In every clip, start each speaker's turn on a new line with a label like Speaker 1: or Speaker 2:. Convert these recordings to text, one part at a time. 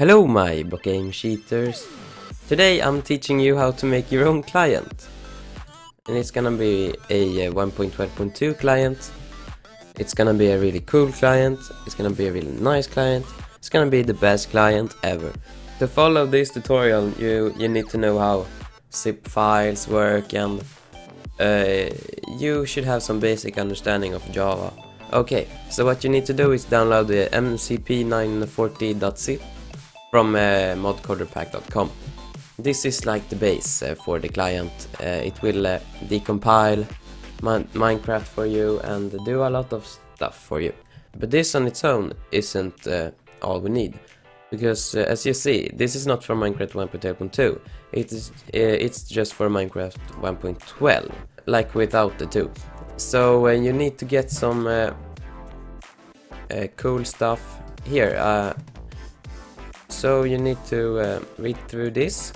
Speaker 1: Hello my game cheaters. Today I'm teaching you how to make your own client. And it's gonna be a 1.12.2 client. It's gonna be a really cool client. It's gonna be a really nice client. It's gonna be the best client ever. To follow this tutorial you, you need to know how zip files work and uh, you should have some basic understanding of Java. Okay, so what you need to do is download the mcp940.zip from uh, modcoderpack.com. This is like the base uh, for the client. Uh, it will uh, decompile Minecraft for you and do a lot of stuff for you. But this on its own isn't uh, all we need. Because uh, as you see, this is not for Minecraft 1.12.2. It is, it's just for Minecraft 1.12, like without the 2. So you need to get some cool stuff here. So you need to uh, read through this.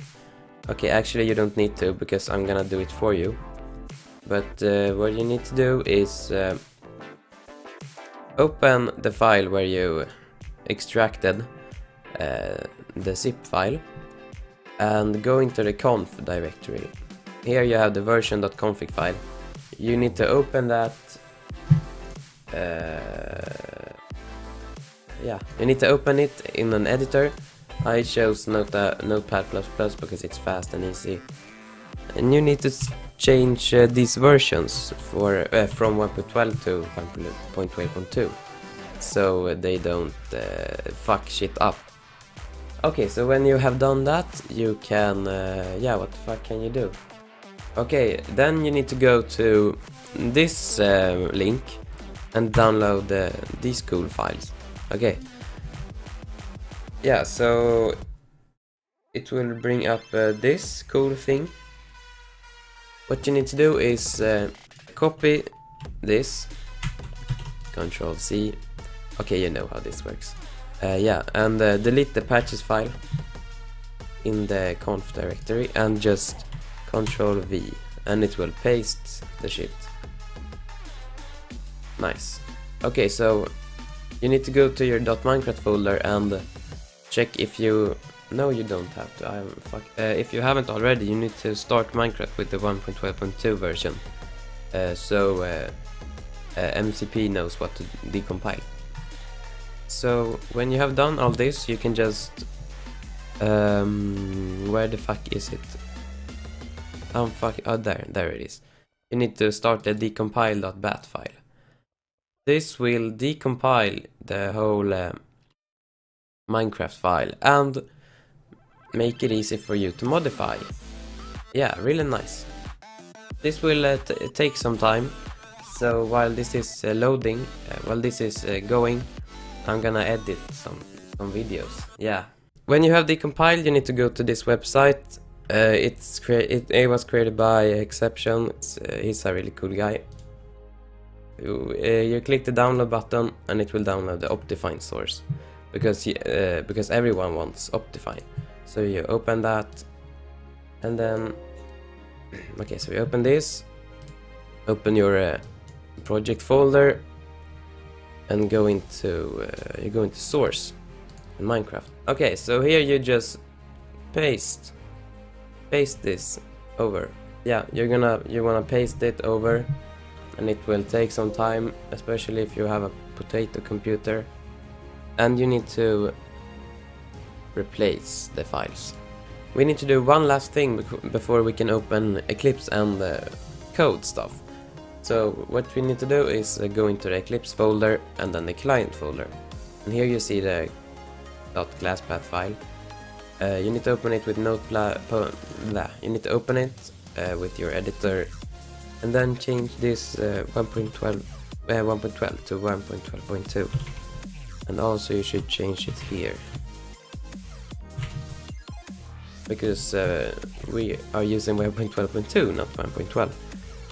Speaker 1: Okay, actually you don't need to because I'm gonna do it for you. But uh, what you need to do is uh, open the file where you extracted uh, the zip file and go into the conf directory. Here you have the version.config file. You need to open that uh, yeah, you need to open it in an editor. I chose Notepad++ because it's fast and easy. And you need to change uh, these versions for uh, from 1.12 to 1.12.2 so they don't uh, fuck shit up. Okay, so when you have done that, you can, uh, yeah, what the fuck can you do? Okay, then you need to go to this uh, link and download these cool files. Okay. Yeah, so it will bring up uh, this cool thing. What you need to do is uh, copy this, Control C. Okay, you know how this works. Uh, yeah, and uh, delete the patches file in the conf directory and just Control V, and it will paste the shit. Nice. Okay, so you need to go to your .minecraft folder and check if you... No, you don't have to. I'm fuck. Uh, if you haven't already, you need to start Minecraft with the 1.12.2 version. Uh, so uh, uh MCP knows what to decompile. So when you have done all this, you can just... Um, where the fuck is it? I'm fuck. Oh, there, there it is. You need to start the decompile.bat file. This will decompile the whole uh, Minecraft file and make it easy for you to modify. Yeah, really nice. This will uh, take some time, so while this is uh, loading, uh, while this is uh, going, I'm gonna edit some, some videos. Yeah. When you have decompiled, you need to go to this website. Uh, it's it, it was created by Hexception. he's a really cool guy. You, uh, you click the download button and it will download the Optifine source because uh, because everyone wants Optifine. So you open that and then okay, so you open this, open your uh, project folder and go into uh, you go into source in Minecraft. Okay, so here you just paste paste this over. Yeah, you're gonna you wanna paste it over and it will take some time, especially if you have a potato computer. And you need to replace the files. We need to do one last thing before we can open Eclipse and the code stuff. So what we need to do is uh, go into the Eclipse folder and then the client folder. And here you see the .classpath file. Uh, you need to open it with Notepad. You need to open it uh, with your editor and then change this uh, 1.12 uh, 1.12 to 1.12.2 and also you should change it here. Because uh, we are using 1.12.2 not 1.12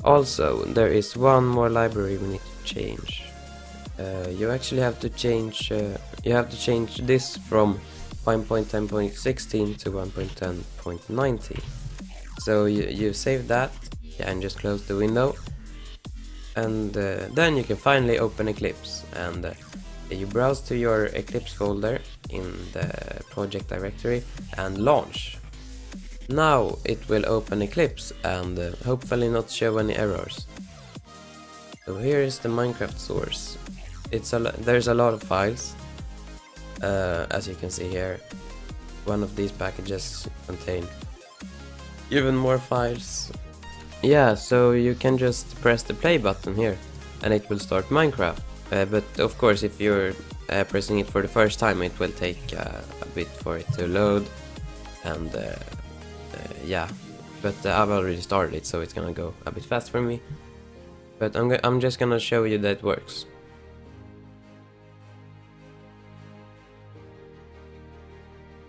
Speaker 1: also there is one more library we need to change. Uh, you actually have to change uh, you have to change this from 1.10.16 to 1.10.90 so you, you save that yeah, and just close the window. And uh, then you can finally open Eclipse and uh, you browse to your Eclipse folder in the project directory and launch. Now it will open Eclipse and uh, hopefully not show any errors. So here is the Minecraft source. It's a there's a lot of files, uh, as you can see here. One of these packages contain even more files. Yeah, so you can just press the play button here and it will start Minecraft. Uh, but of course if you're uh, pressing it for the first time it will take uh, a bit for it to load. And uh, uh, yeah. But uh, I've already started it so it's gonna go a bit fast for me. But I'm, I'm just gonna show you that it works.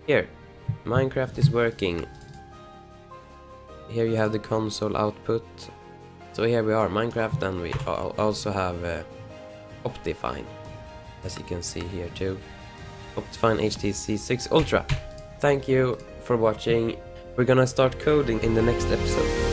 Speaker 1: Here. Minecraft is working. Here you have the console output. So here we are Minecraft and we also have Optifine, as you can see here too. Optifine HTC 6 Ultra. Thank you for watching. We're gonna start coding in the next episode.